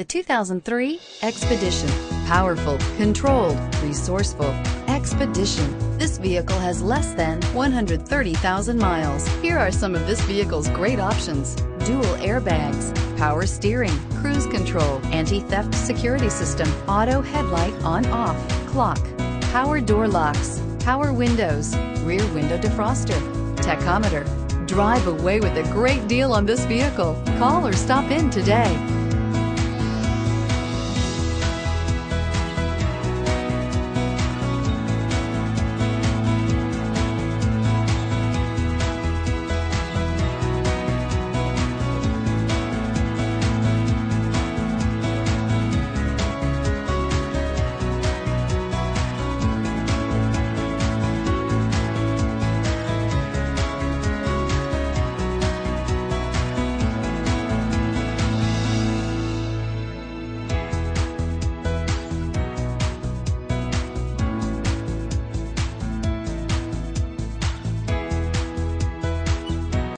The 2003 Expedition. Powerful, controlled, resourceful. Expedition. This vehicle has less than 130,000 miles. Here are some of this vehicle's great options. Dual airbags, power steering, cruise control, anti-theft security system, auto headlight on off, clock, power door locks, power windows, rear window defroster, tachometer. Drive away with a great deal on this vehicle. Call or stop in today.